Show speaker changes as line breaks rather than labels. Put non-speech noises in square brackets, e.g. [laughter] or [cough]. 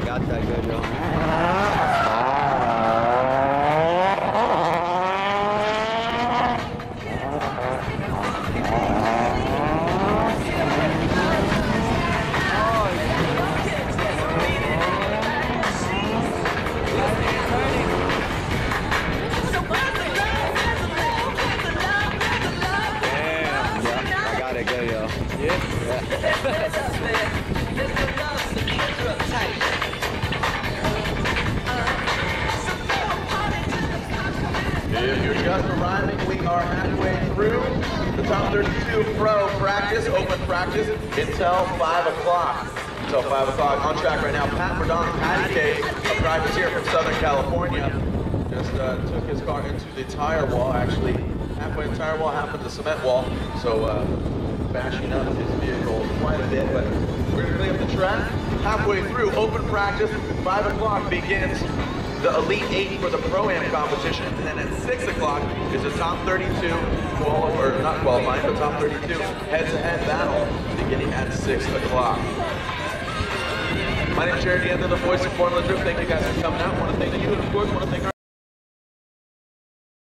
got that good, yo. Damn. Yeah, I got it good, yo. Yeah. [laughs]
If you're just arriving, we are halfway through the top 32 pro practice, open practice, until 5 o'clock. Until 5 o'clock. On track right now, Pat Verdon, Patty Case, a privateer from Southern California, just uh, took his car into the tire wall, actually halfway the tire wall, half of the cement wall. So uh, bashing up his vehicle quite a bit, but we're gonna clean up the track. Halfway through, open practice, 5 o'clock begins the Elite Eight for the Pro-Am competition, and then at 6 o'clock is the top 32, quali- or not qualifying, but top 32 head-to-head battle beginning at 6 o'clock. My name is Jarod DeAnda, the voice of Formula Drift. Thank you guys for coming out. I want to thank you, and of course, want to thank our